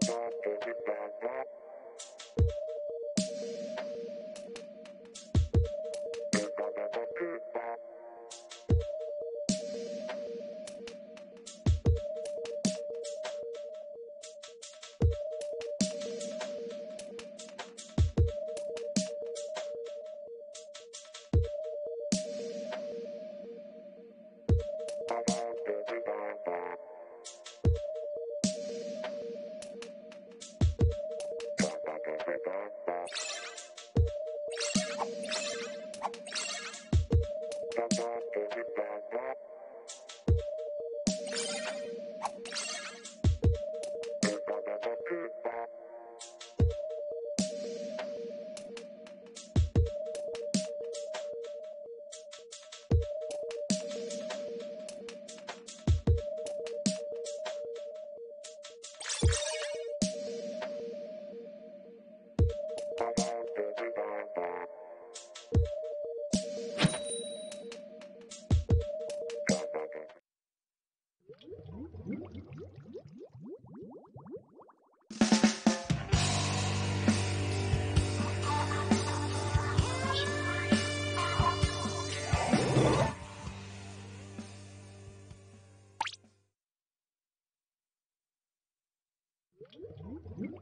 Bye-bye. Mm-hmm.